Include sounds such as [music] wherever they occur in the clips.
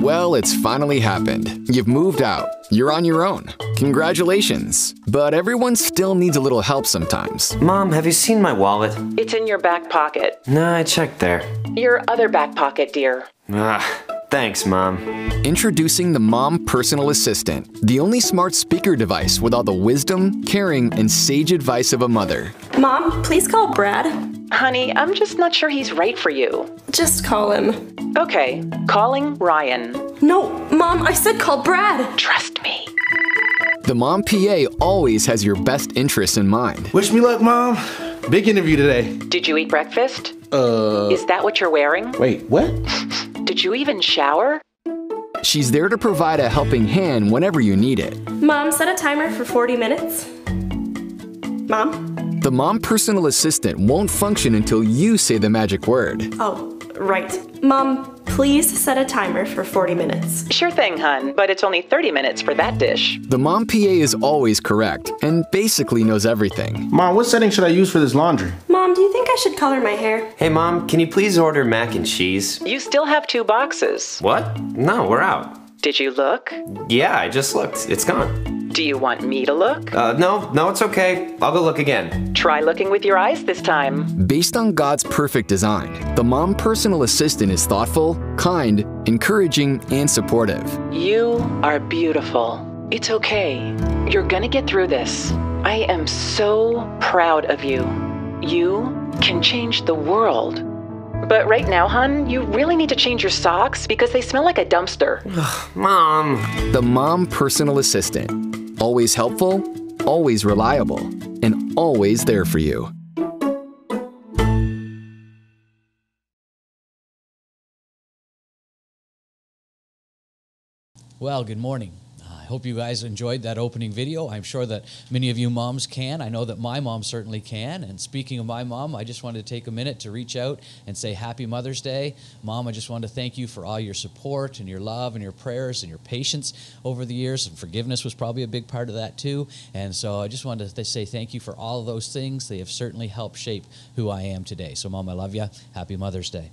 Well, it's finally happened. You've moved out. You're on your own. Congratulations. But everyone still needs a little help sometimes. Mom, have you seen my wallet? It's in your back pocket. Nah, I checked there. Your other back pocket, dear. Ah, thanks, Mom. Introducing the Mom Personal Assistant, the only smart speaker device with all the wisdom, caring, and sage advice of a mother. Mom, please call Brad. Honey, I'm just not sure he's right for you. Just call him. Okay, calling Ryan. No, Mom, I said call Brad. Trust me. The Mom PA always has your best interests in mind. Wish me luck, Mom. Big interview today. Did you eat breakfast? Uh. Is that what you're wearing? Wait, what? [laughs] Did you even shower? She's there to provide a helping hand whenever you need it. Mom, set a timer for 40 minutes. Mom? The Mom Personal Assistant won't function until you say the magic word. Oh, right. Mom, please set a timer for 40 minutes. Sure thing, hun, but it's only 30 minutes for that dish. The Mom PA is always correct and basically knows everything. Mom, what setting should I use for this laundry? Mom, do you think I should color my hair? Hey, Mom, can you please order mac and cheese? You still have two boxes. What? No, we're out. Did you look? Yeah, I just looked. It's gone. Do you want me to look? Uh, no, no, it's okay. I'll go look again. Try looking with your eyes this time. Based on God's perfect design, the Mom Personal Assistant is thoughtful, kind, encouraging, and supportive. You are beautiful. It's okay. You're gonna get through this. I am so proud of you. You can change the world. But right now, hun, you really need to change your socks because they smell like a dumpster. Mom. The Mom Personal Assistant. Always helpful, always reliable, and always there for you. Well, good morning. Hope you guys enjoyed that opening video. I'm sure that many of you moms can. I know that my mom certainly can. And speaking of my mom, I just wanted to take a minute to reach out and say Happy Mother's Day. Mom, I just wanted to thank you for all your support and your love and your prayers and your patience over the years. And forgiveness was probably a big part of that too. And so I just wanted to say thank you for all those things. They have certainly helped shape who I am today. So, Mom, I love you. Happy Mother's Day.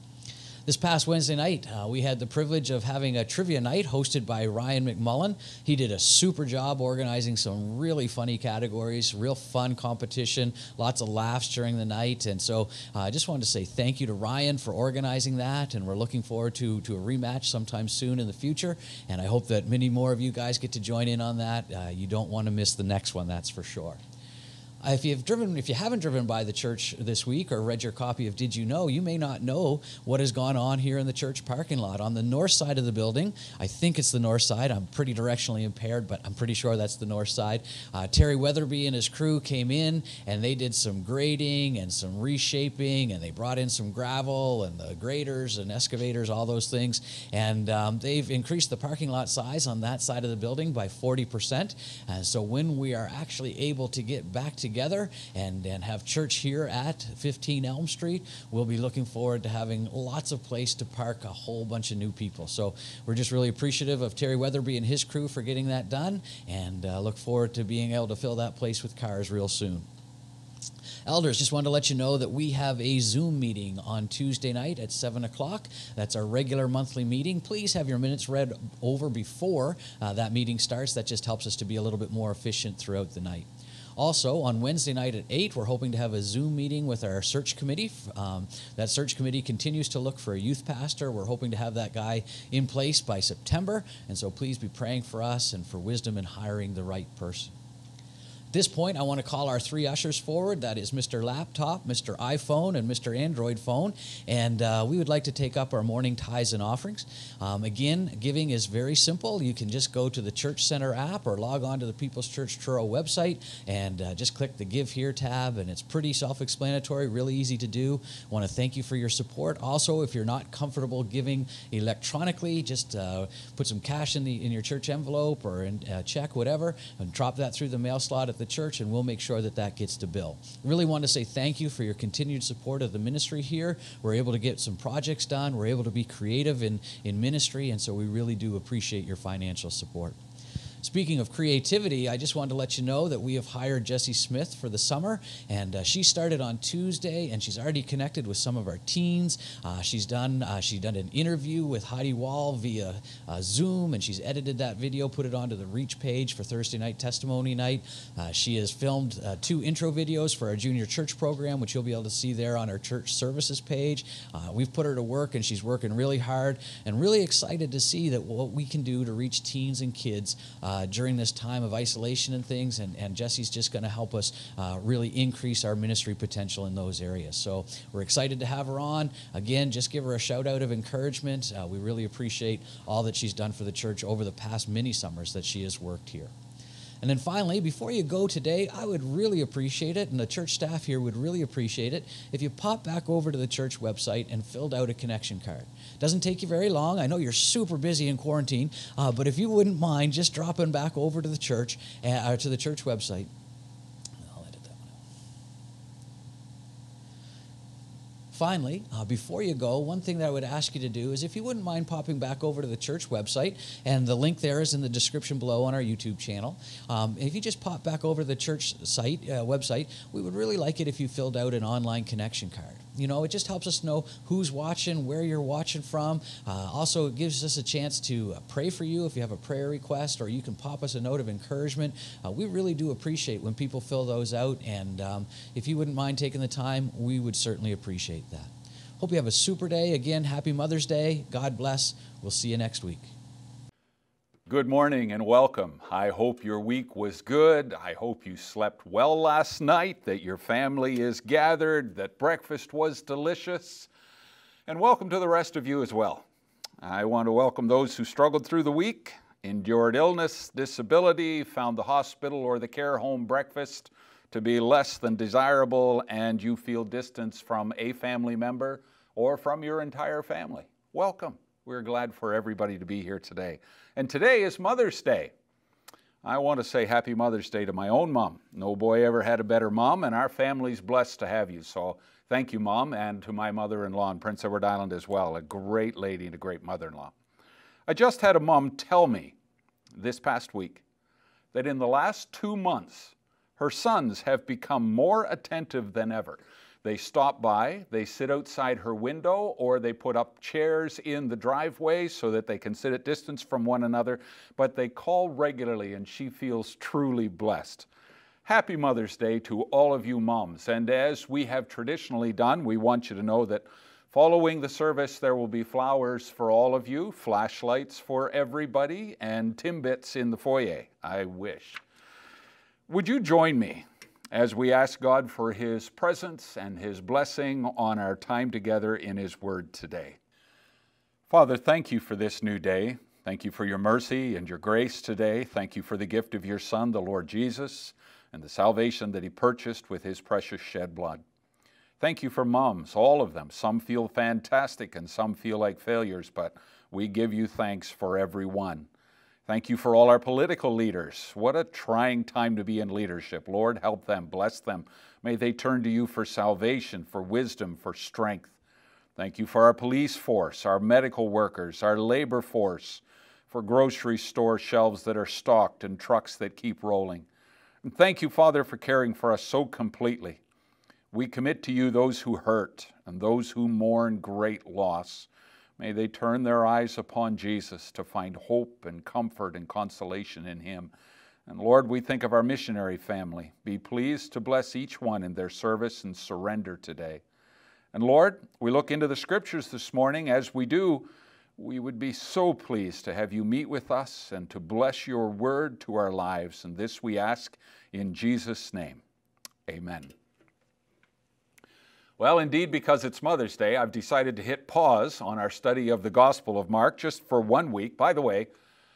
This past Wednesday night, uh, we had the privilege of having a trivia night hosted by Ryan McMullen. He did a super job organizing some really funny categories, real fun competition, lots of laughs during the night. And so uh, I just wanted to say thank you to Ryan for organizing that. And we're looking forward to, to a rematch sometime soon in the future. And I hope that many more of you guys get to join in on that. Uh, you don't want to miss the next one, that's for sure. Uh, if you've driven, if you haven't driven by the church this week or read your copy of Did You Know, you may not know what has gone on here in the church parking lot. On the north side of the building, I think it's the north side. I'm pretty directionally impaired, but I'm pretty sure that's the north side. Uh, Terry Weatherby and his crew came in and they did some grading and some reshaping, and they brought in some gravel and the graders and excavators, all those things. And um, they've increased the parking lot size on that side of the building by 40%. And so when we are actually able to get back together, together and, and have church here at 15 Elm Street. We'll be looking forward to having lots of place to park a whole bunch of new people. So we're just really appreciative of Terry Weatherby and his crew for getting that done and uh, look forward to being able to fill that place with cars real soon. Elders, just wanted to let you know that we have a Zoom meeting on Tuesday night at 7 o'clock. That's our regular monthly meeting. Please have your minutes read over before uh, that meeting starts. That just helps us to be a little bit more efficient throughout the night. Also, on Wednesday night at 8, we're hoping to have a Zoom meeting with our search committee. Um, that search committee continues to look for a youth pastor. We're hoping to have that guy in place by September. And so please be praying for us and for wisdom in hiring the right person this point, I want to call our three ushers forward. That is Mr. Laptop, Mr. iPhone, and Mr. Android phone. And uh, we would like to take up our morning tithes and offerings. Um, again, giving is very simple. You can just go to the Church Center app or log on to the People's Church Truro website and uh, just click the Give Here tab. And it's pretty self explanatory, really easy to do. I want to thank you for your support. Also, if you're not comfortable giving electronically, just uh, put some cash in, the, in your church envelope or in a check, whatever, and drop that through the mail slot at the church, and we'll make sure that that gets to Bill. Really want to say thank you for your continued support of the ministry here. We're able to get some projects done. We're able to be creative in, in ministry, and so we really do appreciate your financial support. Speaking of creativity, I just wanted to let you know that we have hired Jessie Smith for the summer, and uh, she started on Tuesday, and she's already connected with some of our teens. Uh, she's done uh, she done an interview with Heidi Wall via uh, Zoom, and she's edited that video, put it onto the Reach page for Thursday night testimony night. Uh, she has filmed uh, two intro videos for our junior church program, which you'll be able to see there on our church services page. we've put her to work, and she's working really hard, and really excited to see that what we can do to reach teens and kids uh, during this time of isolation and things. And, and Jessie's just going to help us uh, really increase our ministry potential in those areas. So we're excited to have her on. Again, just give her a shout out of encouragement. Uh, we really appreciate all that she's done for the church over the past many summers that she has worked here. And then finally, before you go today, I would really appreciate it, and the church staff here would really appreciate it, if you pop back over to the church website and filled out a connection card. Doesn't take you very long. I know you're super busy in quarantine, uh, but if you wouldn't mind just dropping back over to the church, uh, to the church website, I'll edit that one out. Finally, uh, before you go, one thing that I would ask you to do is if you wouldn't mind popping back over to the church website, and the link there is in the description below on our YouTube channel. Um, if you just pop back over to the church site uh, website, we would really like it if you filled out an online connection card. You know, it just helps us know who's watching, where you're watching from. Uh, also, it gives us a chance to uh, pray for you if you have a prayer request, or you can pop us a note of encouragement. Uh, we really do appreciate when people fill those out, and um, if you wouldn't mind taking the time, we would certainly appreciate that. Hope you have a super day. Again, happy Mother's Day. God bless. We'll see you next week. Good morning and welcome. I hope your week was good. I hope you slept well last night, that your family is gathered, that breakfast was delicious. And welcome to the rest of you as well. I want to welcome those who struggled through the week, endured illness, disability, found the hospital or the care home breakfast to be less than desirable, and you feel distance from a family member or from your entire family. Welcome. We're glad for everybody to be here today. And today is Mother's Day. I want to say happy Mother's Day to my own mom. No boy ever had a better mom, and our family's blessed to have you. So thank you, Mom, and to my mother in law in Prince Edward Island as well. A great lady and a great mother in law. I just had a mom tell me this past week that in the last two months, her sons have become more attentive than ever. They stop by, they sit outside her window, or they put up chairs in the driveway so that they can sit at distance from one another, but they call regularly and she feels truly blessed. Happy Mother's Day to all of you moms. And as we have traditionally done, we want you to know that following the service, there will be flowers for all of you, flashlights for everybody, and Timbits in the foyer. I wish. Would you join me as we ask God for His presence and His blessing on our time together in His Word today. Father, thank you for this new day. Thank you for your mercy and your grace today. Thank you for the gift of your Son, the Lord Jesus, and the salvation that He purchased with His precious shed blood. Thank you for moms, all of them. Some feel fantastic and some feel like failures, but we give you thanks for every one. Thank you for all our political leaders. What a trying time to be in leadership. Lord, help them, bless them. May they turn to you for salvation, for wisdom, for strength. Thank you for our police force, our medical workers, our labor force, for grocery store shelves that are stocked and trucks that keep rolling. And thank you, Father, for caring for us so completely. We commit to you those who hurt and those who mourn great loss. May they turn their eyes upon Jesus to find hope and comfort and consolation in Him. And Lord, we think of our missionary family. Be pleased to bless each one in their service and surrender today. And Lord, we look into the scriptures this morning. As we do, we would be so pleased to have you meet with us and to bless your word to our lives. And this we ask in Jesus' name. Amen. Well, indeed, because it's Mother's Day, I've decided to hit pause on our study of the Gospel of Mark just for one week. By the way,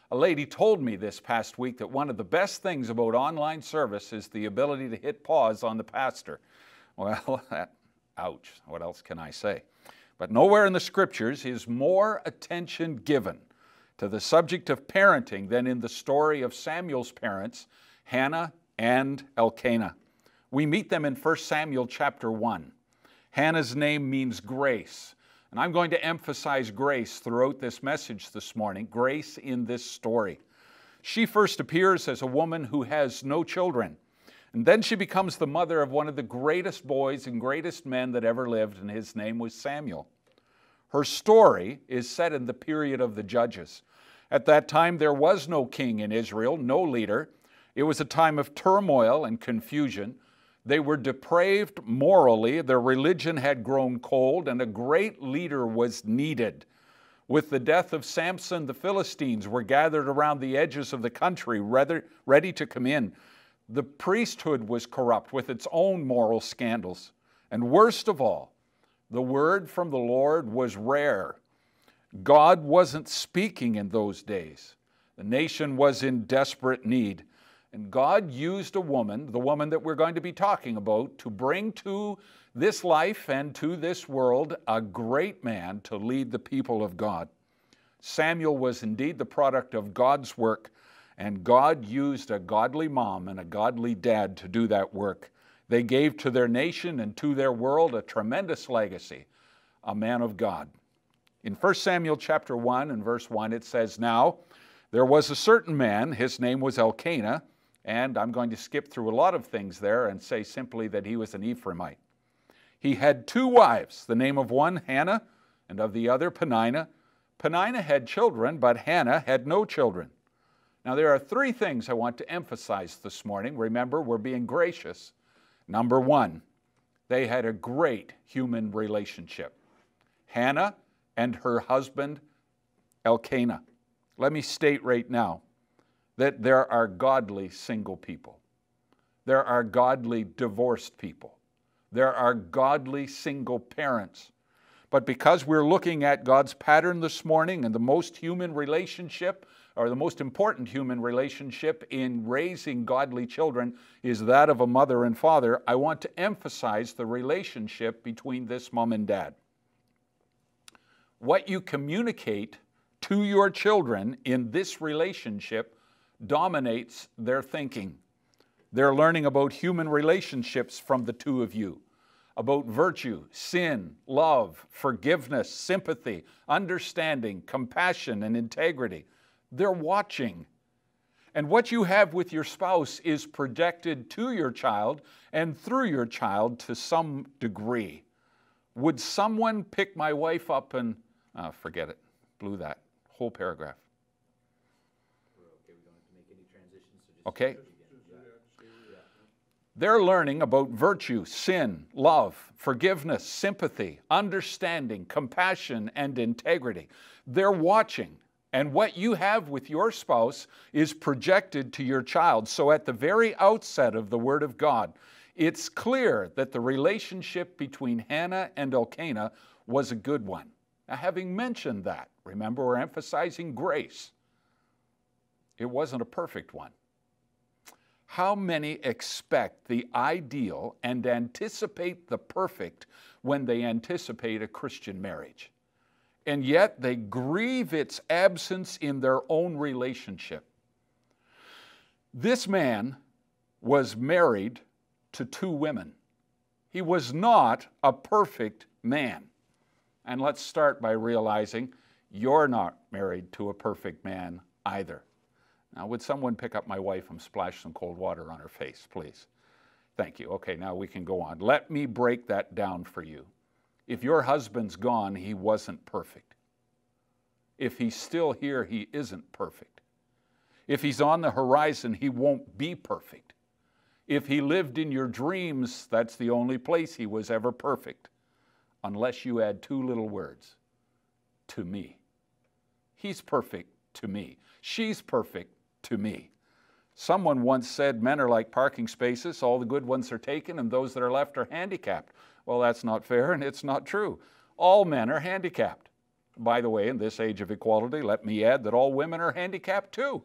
a lady told me this past week that one of the best things about online service is the ability to hit pause on the pastor. Well, [laughs] that, ouch, what else can I say? But nowhere in the scriptures is more attention given to the subject of parenting than in the story of Samuel's parents, Hannah and Elkanah. We meet them in 1 Samuel chapter 1. Hannah's name means grace. And I'm going to emphasize grace throughout this message this morning, grace in this story. She first appears as a woman who has no children. And then she becomes the mother of one of the greatest boys and greatest men that ever lived, and his name was Samuel. Her story is set in the period of the judges. At that time, there was no king in Israel, no leader. It was a time of turmoil and confusion. They were depraved morally, their religion had grown cold, and a great leader was needed. With the death of Samson, the Philistines were gathered around the edges of the country, ready to come in. The priesthood was corrupt with its own moral scandals. And worst of all, the word from the Lord was rare. God wasn't speaking in those days. The nation was in desperate need. And God used a woman, the woman that we're going to be talking about, to bring to this life and to this world a great man to lead the people of God. Samuel was indeed the product of God's work and God used a godly mom and a godly dad to do that work. They gave to their nation and to their world a tremendous legacy, a man of God. In 1 Samuel chapter 1 and verse 1, it says, Now there was a certain man, his name was Elkanah, and I'm going to skip through a lot of things there and say simply that he was an Ephraimite. He had two wives, the name of one Hannah and of the other Peninnah. Peninnah had children, but Hannah had no children. Now, there are three things I want to emphasize this morning. Remember, we're being gracious. Number one, they had a great human relationship. Hannah and her husband, Elkanah. Let me state right now that there are godly single people, there are godly divorced people, there are godly single parents. But because we're looking at God's pattern this morning and the most human relationship or the most important human relationship in raising godly children is that of a mother and father, I want to emphasize the relationship between this mom and dad. What you communicate to your children in this relationship dominates their thinking. They're learning about human relationships from the two of you about virtue, sin, love, forgiveness, sympathy, understanding, compassion, and integrity. They're watching. And what you have with your spouse is projected to your child and through your child to some degree. Would someone pick my wife up and, uh, forget it, blew that whole paragraph. Okay? They're learning about virtue, sin, love, forgiveness, sympathy, understanding, compassion, and integrity. They're watching. And what you have with your spouse is projected to your child. So at the very outset of the Word of God, it's clear that the relationship between Hannah and Elkanah was a good one. Now, having mentioned that, remember we're emphasizing grace. It wasn't a perfect one. How many expect the ideal and anticipate the perfect when they anticipate a Christian marriage? and yet they grieve its absence in their own relationship. This man was married to two women. He was not a perfect man. And let's start by realizing you're not married to a perfect man either. Now, would someone pick up my wife and splash some cold water on her face, please? Thank you. Okay, now we can go on. Let me break that down for you. If your husband's gone, he wasn't perfect. If he's still here, he isn't perfect. If he's on the horizon, he won't be perfect. If he lived in your dreams, that's the only place he was ever perfect, unless you add two little words to me. He's perfect to me. She's perfect to me. Someone once said men are like parking spaces, all the good ones are taken, and those that are left are handicapped. Well, that's not fair and it's not true. All men are handicapped. By the way, in this age of equality, let me add that all women are handicapped too.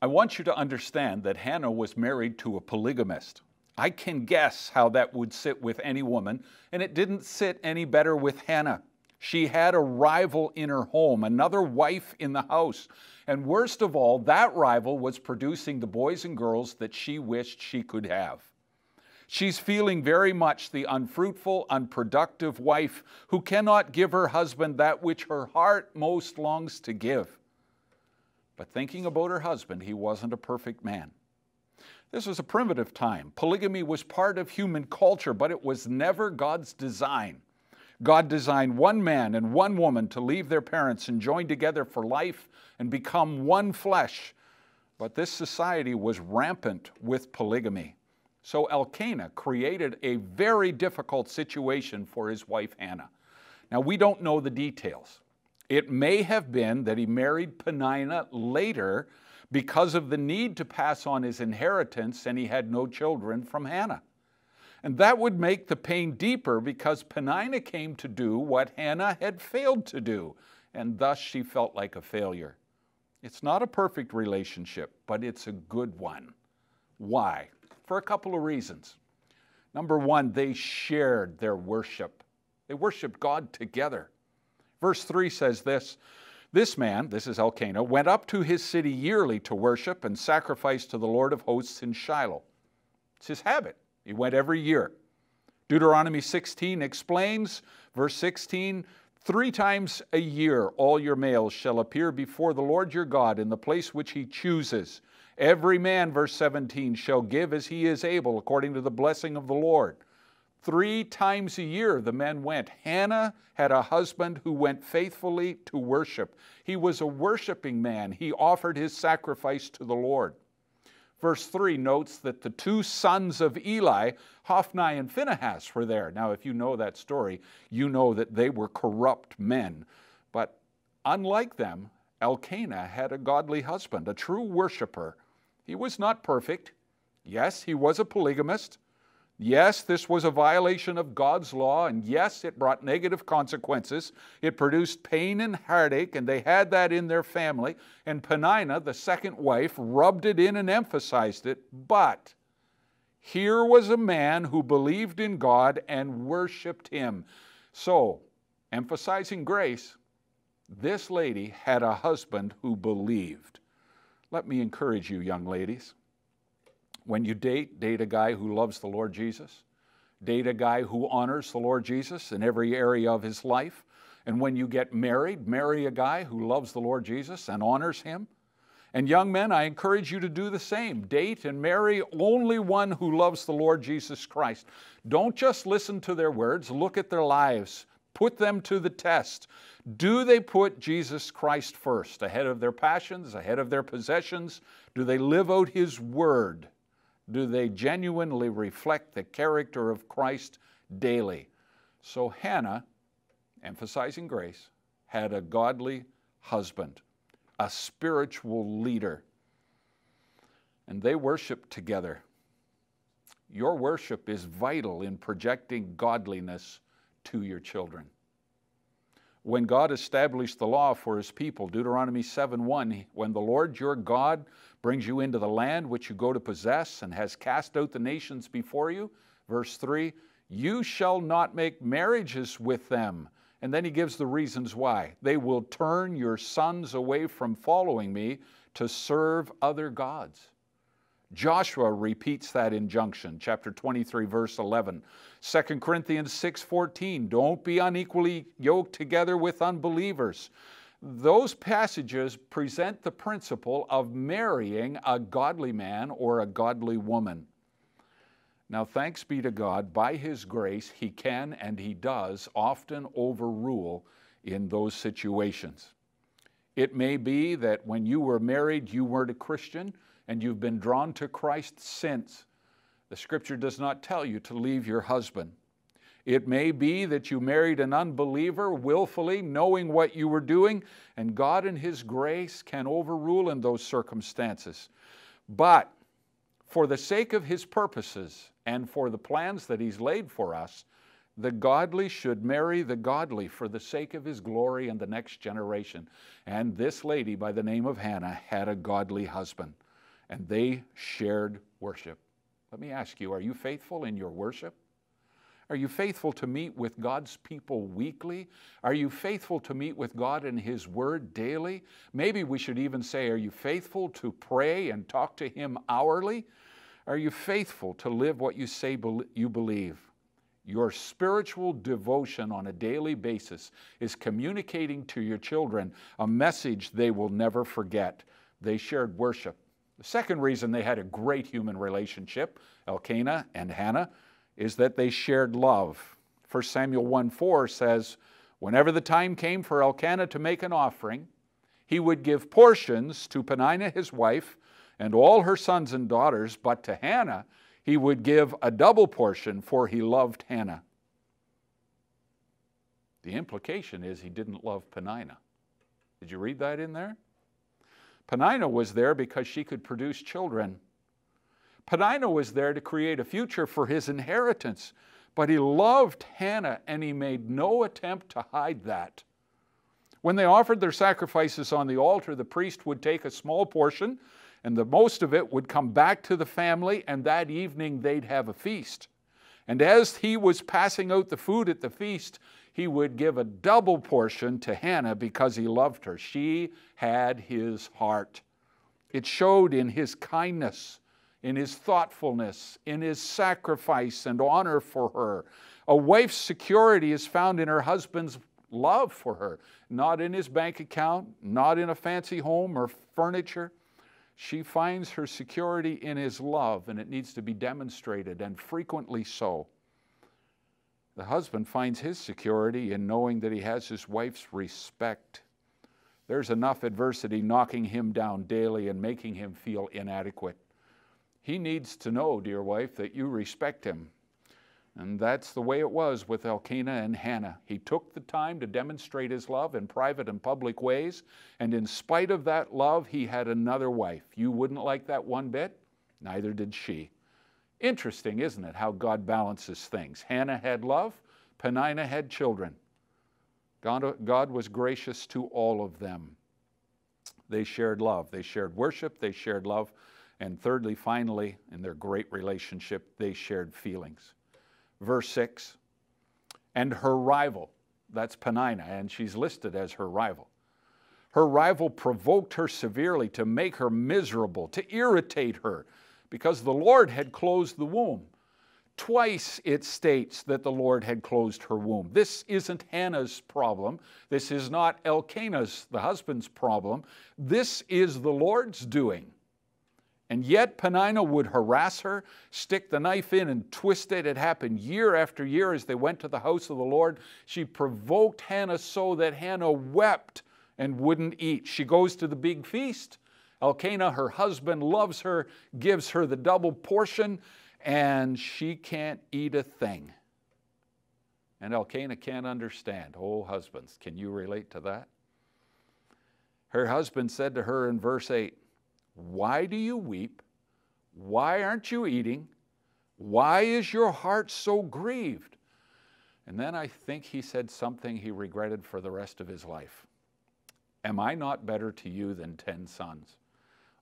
I want you to understand that Hannah was married to a polygamist. I can guess how that would sit with any woman, and it didn't sit any better with Hannah. She had a rival in her home, another wife in the house. And worst of all, that rival was producing the boys and girls that she wished she could have. She's feeling very much the unfruitful, unproductive wife who cannot give her husband that which her heart most longs to give. But thinking about her husband, he wasn't a perfect man. This was a primitive time. Polygamy was part of human culture, but it was never God's design. God designed one man and one woman to leave their parents and join together for life and become one flesh. But this society was rampant with polygamy. So Elkanah created a very difficult situation for his wife Hannah. Now, we don't know the details. It may have been that he married Peninnah later because of the need to pass on his inheritance and he had no children from Hannah. And that would make the pain deeper because Peninnah came to do what Hannah had failed to do, and thus she felt like a failure. It's not a perfect relationship, but it's a good one. Why? For a couple of reasons. Number one, they shared their worship. They worshiped God together. Verse 3 says this This man, this is Elkanah, went up to his city yearly to worship and sacrifice to the Lord of hosts in Shiloh. It's his habit. He went every year. Deuteronomy 16 explains, verse 16, Three times a year all your males shall appear before the Lord your God in the place which he chooses. Every man, verse 17, shall give as he is able according to the blessing of the Lord. Three times a year the men went. Hannah had a husband who went faithfully to worship. He was a worshiping man. He offered his sacrifice to the Lord. Verse 3 notes that the two sons of Eli, Hophni and Phinehas, were there. Now, if you know that story, you know that they were corrupt men. But unlike them, Elkanah had a godly husband, a true worshiper. He was not perfect. Yes, he was a polygamist. Yes, this was a violation of God's law, and yes, it brought negative consequences. It produced pain and heartache, and they had that in their family. And Peninnah, the second wife, rubbed it in and emphasized it. But here was a man who believed in God and worshiped Him. So, emphasizing grace, this lady had a husband who believed. Let me encourage you, young ladies. When you date, date a guy who loves the Lord Jesus. Date a guy who honors the Lord Jesus in every area of his life. And when you get married, marry a guy who loves the Lord Jesus and honors him. And young men, I encourage you to do the same. Date and marry only one who loves the Lord Jesus Christ. Don't just listen to their words, look at their lives. Put them to the test. Do they put Jesus Christ first, ahead of their passions, ahead of their possessions? Do they live out His Word? Do they genuinely reflect the character of Christ daily? So Hannah, emphasizing grace, had a godly husband, a spiritual leader, and they worshiped together. Your worship is vital in projecting godliness to your children. When God established the law for his people, Deuteronomy 7:1, when the Lord your God brings you into the land which you go to possess and has cast out the nations before you. Verse 3 You shall not make marriages with them. And then he gives the reasons why. They will turn your sons away from following me to serve other gods. Joshua repeats that injunction, chapter 23, verse 11. 2 Corinthians 6:14, don't be unequally yoked together with unbelievers those passages present the principle of marrying a godly man or a godly woman. Now, thanks be to God, by His grace, He can and He does often overrule in those situations. It may be that when you were married, you weren't a Christian and you've been drawn to Christ since. The scripture does not tell you to leave your husband. It may be that you married an unbeliever willfully, knowing what you were doing, and God in His grace can overrule in those circumstances. But for the sake of His purposes and for the plans that He's laid for us, the godly should marry the godly for the sake of His glory and the next generation. And this lady by the name of Hannah had a godly husband, and they shared worship. Let me ask you, are you faithful in your worship? Are you faithful to meet with God's people weekly? Are you faithful to meet with God in His Word daily? Maybe we should even say, Are you faithful to pray and talk to Him hourly? Are you faithful to live what you say you believe? Your spiritual devotion on a daily basis is communicating to your children a message they will never forget. they shared worship. The second reason they had a great human relationship, Elkanah and Hannah, is that they shared love. 1 Samuel 1 4 says, Whenever the time came for Elkanah to make an offering, he would give portions to Peninnah his wife and all her sons and daughters, but to Hannah he would give a double portion, for he loved Hannah. The implication is he didn't love Peninnah. Did you read that in there? Peninnah was there because she could produce children. Peninnah was there to create a future for his inheritance, but he loved Hannah and he made no attempt to hide that. When they offered their sacrifices on the altar, the priest would take a small portion and the most of it would come back to the family, and that evening they'd have a feast. And as he was passing out the food at the feast, he would give a double portion to Hannah because he loved her. She had his heart. It showed in his kindness, in his thoughtfulness, in his sacrifice and honor for her. A wife's security is found in her husband's love for her, not in his bank account, not in a fancy home or furniture. She finds her security in his love, and it needs to be demonstrated, and frequently so. The husband finds his security in knowing that he has his wife's respect. There's enough adversity knocking him down daily and making him feel inadequate. He needs to know, dear wife, that you respect him. And that's the way it was with Elkanah and Hannah. He took the time to demonstrate his love in private and public ways, and in spite of that love, he had another wife. You wouldn't like that one bit? Neither did she. Interesting, isn't it, how God balances things? Hannah had love, Peninnah had children. God, God was gracious to all of them. They shared love, they shared worship, they shared love, and thirdly, finally, in their great relationship, they shared feelings. Verse 6 And her rival, that's Peninnah, and she's listed as her rival. Her rival provoked her severely to make her miserable, to irritate her, because the Lord had closed the womb. Twice it states that the Lord had closed her womb. This isn't Hannah's problem. This is not Elkanah's, the husband's problem. This is the Lord's doing. And yet Peninnah would harass her, stick the knife in and twist it. It happened year after year as they went to the house of the Lord. She provoked Hannah so that Hannah wept and wouldn't eat. She goes to the big feast. Elkanah, her husband, loves her, gives her the double portion, and she can't eat a thing. And Elkanah can't understand. Oh, husbands, can you relate to that? Her husband said to her in verse 8, Why do you weep? Why aren't you eating? Why is your heart so grieved? And then I think he said something he regretted for the rest of his life. Am I not better to you than ten sons?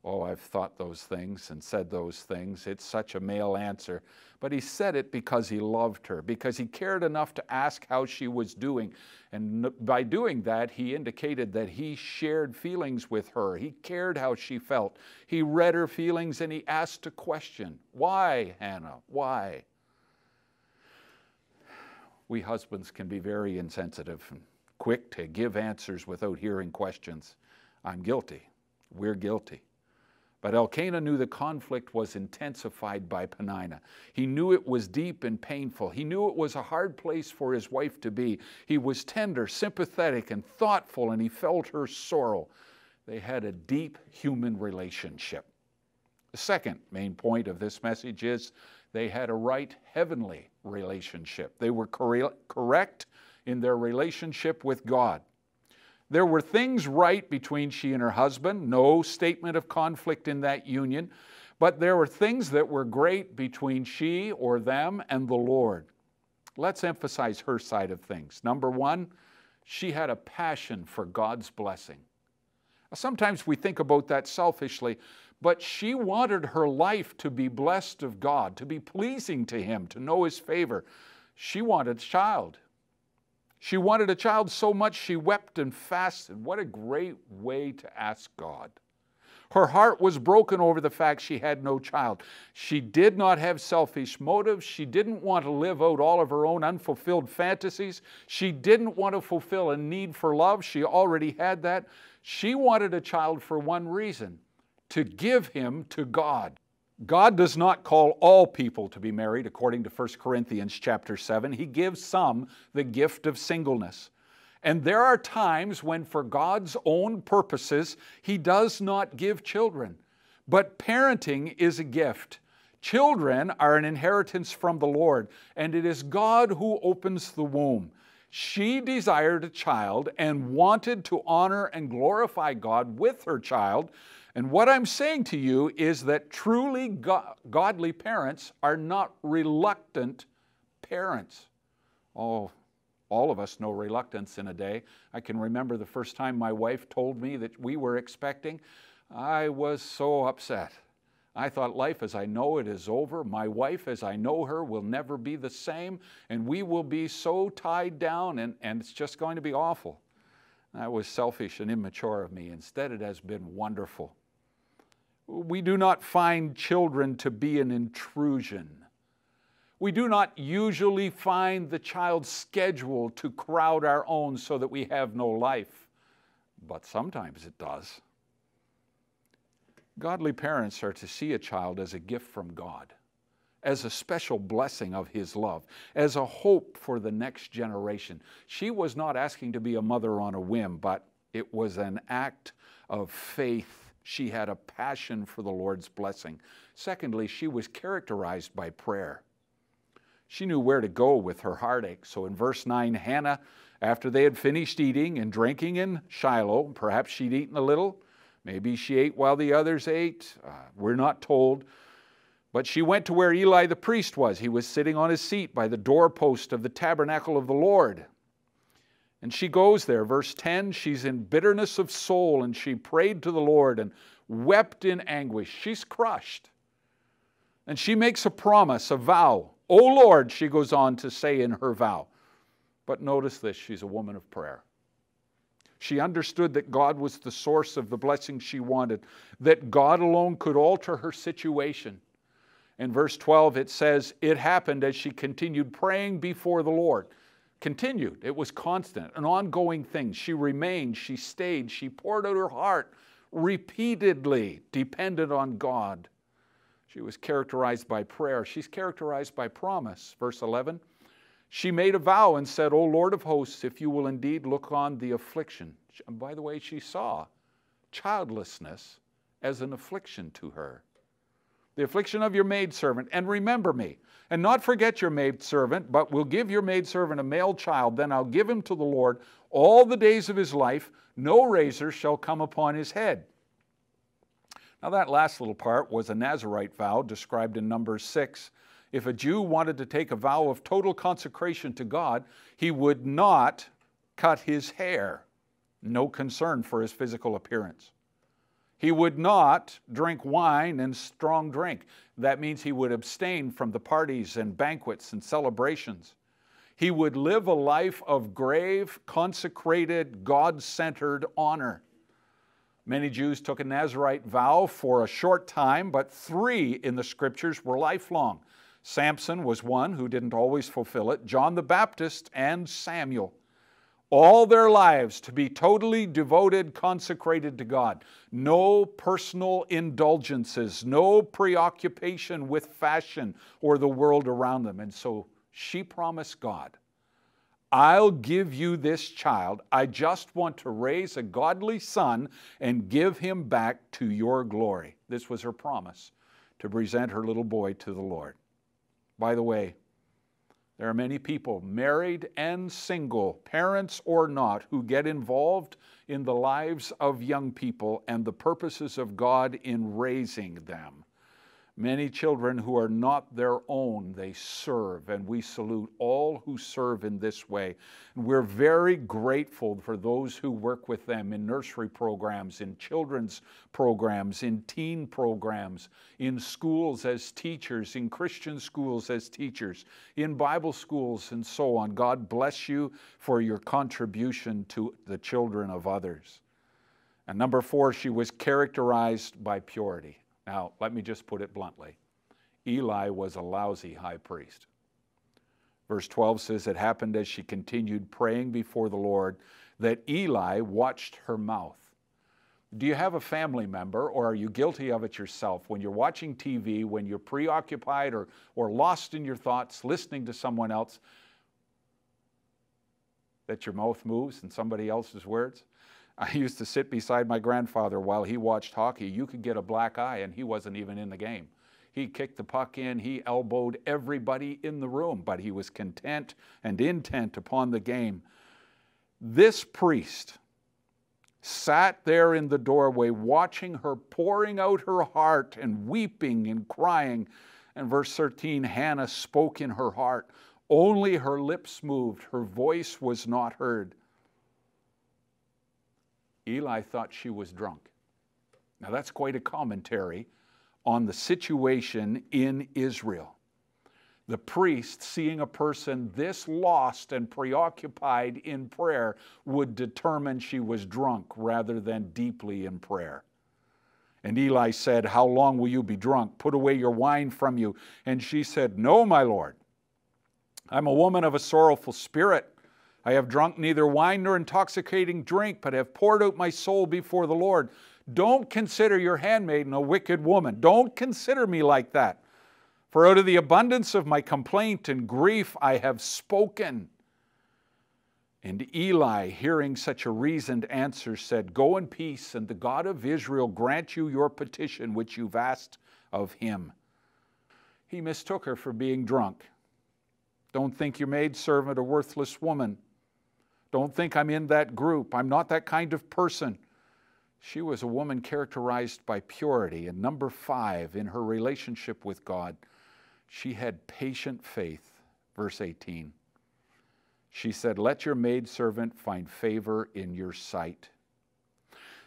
Oh, I've thought those things and said those things. It's such a male answer. But he said it because he loved her, because he cared enough to ask how she was doing. And by doing that, he indicated that he shared feelings with her. He cared how she felt. He read her feelings and he asked a question Why, Hannah? Why? We husbands can be very insensitive and quick to give answers without hearing questions. I'm guilty. We're guilty. But Elkanah knew the conflict was intensified by Peninnah. He knew it was deep and painful. He knew it was a hard place for his wife to be. He was tender, sympathetic, and thoughtful, and he felt her sorrow. They had a deep human relationship. The second main point of this message is they had a right heavenly relationship. They were correct in their relationship with God. There were things right between she and her husband, no statement of conflict in that union, but there were things that were great between she or them and the Lord. Let's emphasize her side of things. Number one, she had a passion for God's blessing. Sometimes we think about that selfishly, but she wanted her life to be blessed of God, to be pleasing to Him, to know His favor. She wanted a child. She wanted a child so much she wept and fasted. What a great way to ask God. Her heart was broken over the fact she had no child. She did not have selfish motives. She didn't want to live out all of her own unfulfilled fantasies. She didn't want to fulfill a need for love. She already had that. She wanted a child for one reason to give him to God. God does not call all people to be married according to 1 Corinthians chapter 7. He gives some the gift of singleness. And there are times when, for God's own purposes, He does not give children. But parenting is a gift. Children are an inheritance from the Lord, and it is God who opens the womb. She desired a child and wanted to honor and glorify God with her child. And what I'm saying to you is that truly go- godly parents are not reluctant parents. Oh, all of us know reluctance in a day. I can remember the first time my wife told me that we were expecting. I was so upset. I thought life as I know it is over. My wife as I know her will never be the same, and we will be so tied down, and, and it's just going to be awful. That was selfish and immature of me. Instead, it has been wonderful. We do not find children to be an intrusion. We do not usually find the child's schedule to crowd our own so that we have no life, but sometimes it does. Godly parents are to see a child as a gift from God, as a special blessing of His love, as a hope for the next generation. She was not asking to be a mother on a whim, but it was an act of faith. She had a passion for the Lord's blessing. Secondly, she was characterized by prayer. She knew where to go with her heartache. So in verse 9, Hannah, after they had finished eating and drinking in Shiloh, perhaps she'd eaten a little, maybe she ate while the others ate, uh, we're not told. But she went to where Eli the priest was. He was sitting on his seat by the doorpost of the tabernacle of the Lord. And she goes there. Verse 10 she's in bitterness of soul and she prayed to the Lord and wept in anguish. She's crushed. And she makes a promise, a vow. O Lord, she goes on to say in her vow. But notice this she's a woman of prayer. She understood that God was the source of the blessing she wanted, that God alone could alter her situation. In verse 12, it says, It happened as she continued praying before the Lord. Continued. It was constant, an ongoing thing. She remained, she stayed, she poured out her heart repeatedly, dependent on God. She was characterized by prayer. She's characterized by promise. Verse 11 She made a vow and said, O Lord of hosts, if you will indeed look on the affliction. And by the way, she saw childlessness as an affliction to her. The affliction of your maidservant, and remember me, and not forget your maidservant, but will give your maidservant a male child. Then I'll give him to the Lord all the days of his life. No razor shall come upon his head. Now, that last little part was a Nazarite vow described in Numbers 6. If a Jew wanted to take a vow of total consecration to God, he would not cut his hair, no concern for his physical appearance. He would not drink wine and strong drink. That means he would abstain from the parties and banquets and celebrations. He would live a life of grave, consecrated, God centered honor. Many Jews took a Nazarite vow for a short time, but three in the scriptures were lifelong. Samson was one who didn't always fulfill it, John the Baptist, and Samuel. All their lives to be totally devoted, consecrated to God. No personal indulgences, no preoccupation with fashion or the world around them. And so she promised God I'll give you this child. I just want to raise a godly son and give him back to your glory. This was her promise to present her little boy to the Lord. By the way, there are many people, married and single, parents or not, who get involved in the lives of young people and the purposes of God in raising them. Many children who are not their own, they serve, and we salute all who serve in this way. And we're very grateful for those who work with them in nursery programs, in children's programs, in teen programs, in schools as teachers, in Christian schools as teachers, in Bible schools, and so on. God bless you for your contribution to the children of others. And number four, she was characterized by purity. Now, let me just put it bluntly Eli was a lousy high priest. Verse 12 says, It happened as she continued praying before the Lord that Eli watched her mouth. Do you have a family member, or are you guilty of it yourself when you're watching TV, when you're preoccupied or, or lost in your thoughts, listening to someone else, that your mouth moves in somebody else's words? I used to sit beside my grandfather while he watched hockey. You could get a black eye, and he wasn't even in the game. He kicked the puck in, he elbowed everybody in the room, but he was content and intent upon the game. This priest, sat there in the doorway watching her pouring out her heart and weeping and crying. And verse 13 Hannah spoke in her heart. Only her lips moved, her voice was not heard. Eli thought she was drunk. Now, that's quite a commentary on the situation in Israel the priest, seeing a person this lost and preoccupied in prayer, would determine she was drunk rather than deeply in prayer. And Eli said, How long will you be drunk? Put away your wine from you. And she said, No, my Lord. I'm a woman of a sorrowful spirit. I have drunk neither wine nor intoxicating drink, but have poured out my soul before the Lord. Don't consider your handmaiden a wicked woman. Don't consider me like that. For out of the abundance of my complaint and grief I have spoken. And Eli, hearing such a reasoned answer, said, Go in peace, and the God of Israel grant you your petition which you've asked of him. He mistook her for being drunk. Don't think your maidservant a worthless woman. Don't think I'm in that group. I'm not that kind of person. She was a woman characterized by purity. And number five, in her relationship with God, she had patient faith. Verse 18. She said, Let your maidservant find favor in your sight.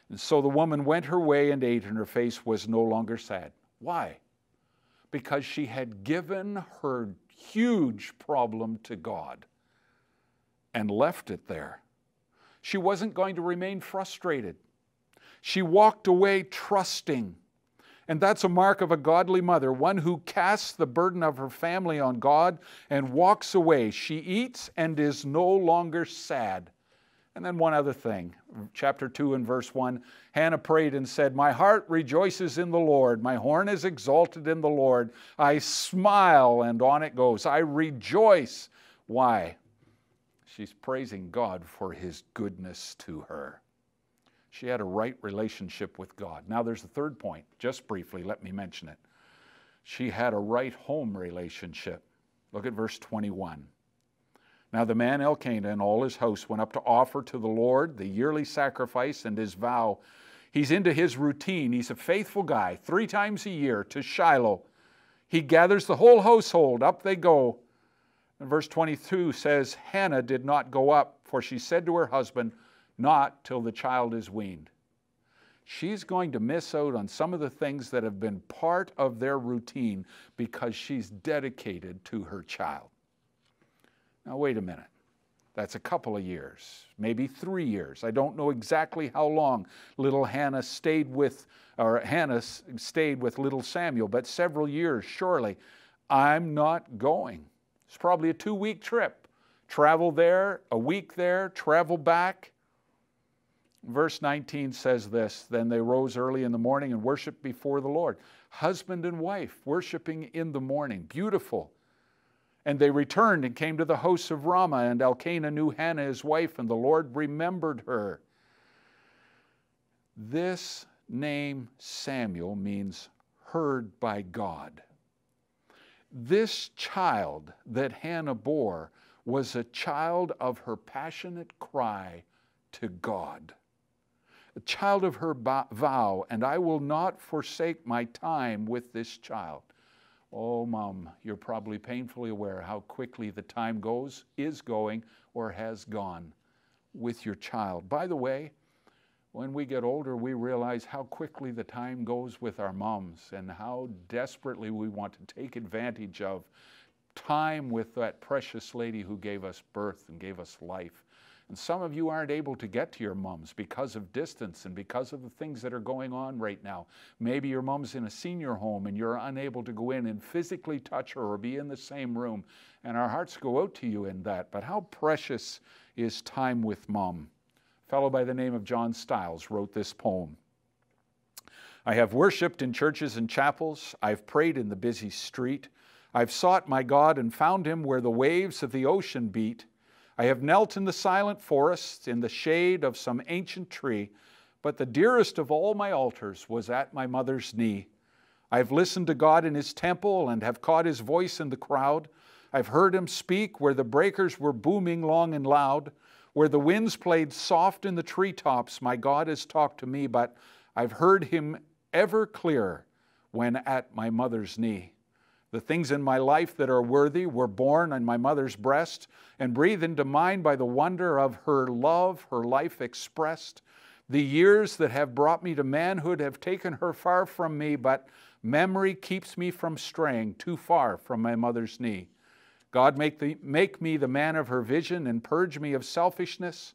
And so the woman went her way and ate, and her face was no longer sad. Why? Because she had given her huge problem to God and left it there. She wasn't going to remain frustrated. She walked away trusting and that's a mark of a godly mother, one who casts the burden of her family on God and walks away. She eats and is no longer sad. And then one other thing, chapter 2 and verse 1 Hannah prayed and said, My heart rejoices in the Lord, my horn is exalted in the Lord. I smile, and on it goes. I rejoice. Why? She's praising God for his goodness to her. She had a right relationship with God. Now, there's a third point. Just briefly, let me mention it. She had a right home relationship. Look at verse 21. Now, the man Elkanah and all his house went up to offer to the Lord the yearly sacrifice and his vow. He's into his routine. He's a faithful guy. Three times a year to Shiloh. He gathers the whole household. Up they go. And verse 22 says, Hannah did not go up, for she said to her husband, not till the child is weaned. She's going to miss out on some of the things that have been part of their routine because she's dedicated to her child. Now, wait a minute. That's a couple of years, maybe three years. I don't know exactly how long little Hannah stayed with, or Hannah stayed with little Samuel, but several years, surely. I'm not going. It's probably a two week trip. Travel there, a week there, travel back. Verse 19 says this Then they rose early in the morning and worshiped before the Lord. Husband and wife worshiping in the morning. Beautiful. And they returned and came to the house of Ramah, and Elkanah knew Hannah his wife, and the Lord remembered her. This name Samuel means heard by God. This child that Hannah bore was a child of her passionate cry to God a child of her vow, and I will not forsake my time with this child. Oh, Mom, you're probably painfully aware how quickly the time goes, is going, or has gone with your child. By the way, when we get older, we realize how quickly the time goes with our moms and how desperately we want to take advantage of time with that precious lady who gave us birth and gave us life. And some of you aren't able to get to your mums because of distance and because of the things that are going on right now. Maybe your mom's in a senior home and you're unable to go in and physically touch her or be in the same room. And our hearts go out to you in that. But how precious is time with mom? Fellow by the name of John Stiles wrote this poem. I have worshiped in churches and chapels. I've prayed in the busy street. I've sought my God and found him where the waves of the ocean beat. I have knelt in the silent forest in the shade of some ancient tree, but the dearest of all my altars was at my mother's knee. I've listened to God in his temple and have caught his voice in the crowd. I've heard him speak where the breakers were booming long and loud, where the winds played soft in the treetops. My God has talked to me, but I've heard him ever clearer when at my mother's knee. The things in my life that are worthy were born on my mother's breast and breathed into mine by the wonder of her love, her life expressed. The years that have brought me to manhood have taken her far from me, but memory keeps me from straying too far from my mother's knee. God, make, the, make me the man of her vision and purge me of selfishness.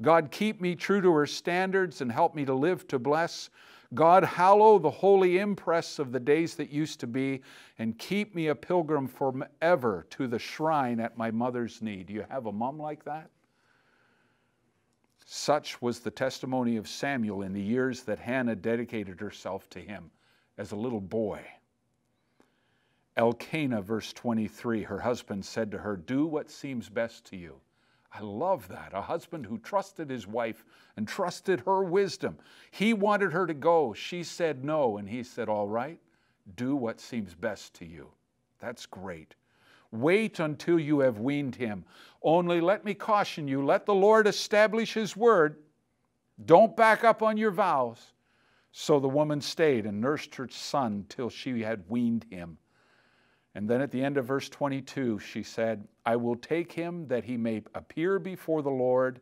God, keep me true to her standards and help me to live to bless. God, hallow the holy impress of the days that used to be and keep me a pilgrim forever to the shrine at my mother's knee. Do you have a mom like that? Such was the testimony of Samuel in the years that Hannah dedicated herself to him as a little boy. Elkanah, verse 23, her husband said to her, Do what seems best to you. I love that. A husband who trusted his wife and trusted her wisdom. He wanted her to go. She said no, and he said, All right, do what seems best to you. That's great. Wait until you have weaned him. Only let me caution you let the Lord establish his word. Don't back up on your vows. So the woman stayed and nursed her son till she had weaned him. And then at the end of verse 22, she said, I will take him that he may appear before the Lord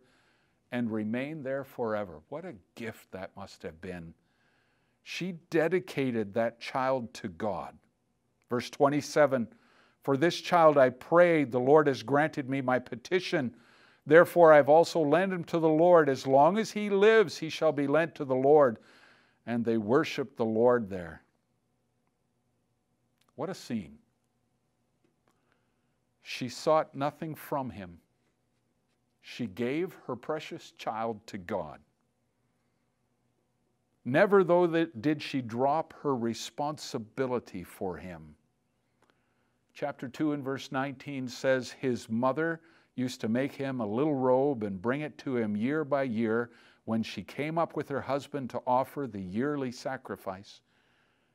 and remain there forever. What a gift that must have been. She dedicated that child to God. Verse 27 For this child I prayed, the Lord has granted me my petition. Therefore I've also lent him to the Lord. As long as he lives, he shall be lent to the Lord. And they worshiped the Lord there. What a scene. She sought nothing from him. She gave her precious child to God. Never, though, did she drop her responsibility for him. Chapter 2 and verse 19 says, His mother used to make him a little robe and bring it to him year by year when she came up with her husband to offer the yearly sacrifice.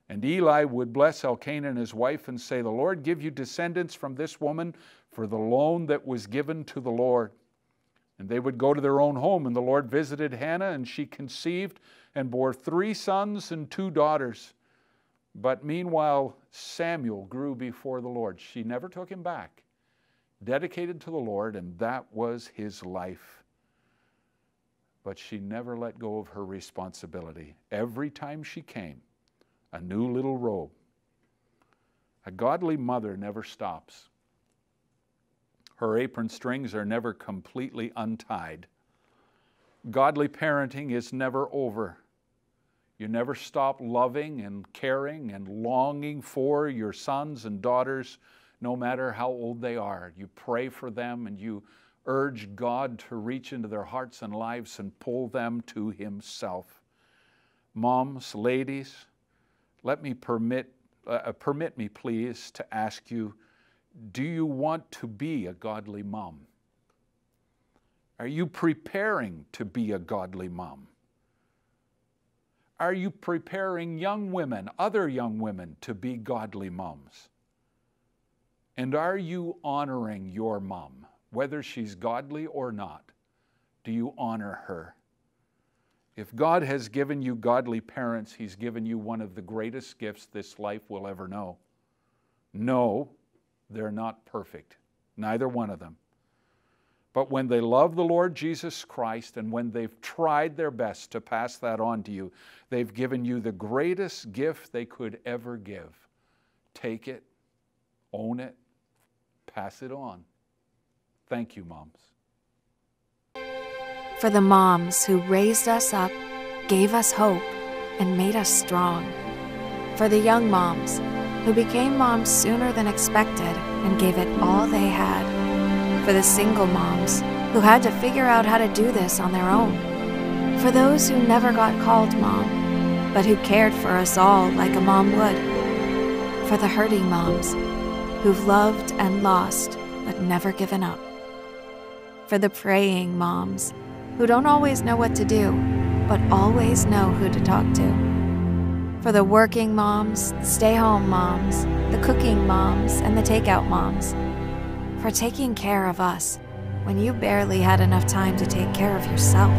And Eli would bless Elkanah and his wife and say, The Lord give you descendants from this woman for the loan that was given to the Lord. And they would go to their own home, and the Lord visited Hannah, and she conceived and bore three sons and two daughters. But meanwhile, Samuel grew before the Lord. She never took him back, dedicated to the Lord, and that was his life. But she never let go of her responsibility. Every time she came, a new little robe. A godly mother never stops. Her apron strings are never completely untied. Godly parenting is never over. You never stop loving and caring and longing for your sons and daughters, no matter how old they are. You pray for them and you urge God to reach into their hearts and lives and pull them to Himself. Moms, ladies, let me permit, uh, permit me, please, to ask you do you want to be a godly mom? Are you preparing to be a godly mom? Are you preparing young women, other young women, to be godly moms? And are you honoring your mom, whether she's godly or not? Do you honor her? If God has given you godly parents, He's given you one of the greatest gifts this life will ever know. No, they're not perfect, neither one of them. But when they love the Lord Jesus Christ and when they've tried their best to pass that on to you, they've given you the greatest gift they could ever give. Take it, own it, pass it on. Thank you, moms for the moms who raised us up, gave us hope, and made us strong. For the young moms who became moms sooner than expected and gave it all they had. For the single moms who had to figure out how to do this on their own. For those who never got called mom, but who cared for us all like a mom would. For the hurting moms who've loved and lost but never given up. For the praying moms who don't always know what to do, but always know who to talk to. For the working moms, stay home moms, the cooking moms, and the takeout moms. For taking care of us when you barely had enough time to take care of yourself.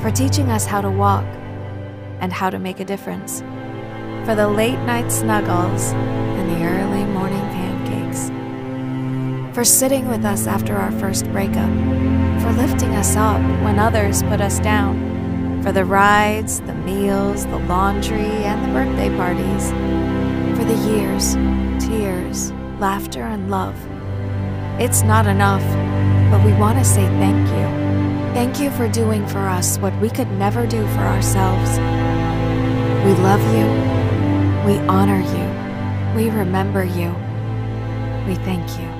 For teaching us how to walk and how to make a difference. For the late night snuggles and the early morning pancakes. For sitting with us after our first breakup. For lifting us up when others put us down. For the rides, the meals, the laundry, and the birthday parties. For the years, tears, laughter, and love. It's not enough, but we want to say thank you. Thank you for doing for us what we could never do for ourselves. We love you. We honor you. We remember you. We thank you.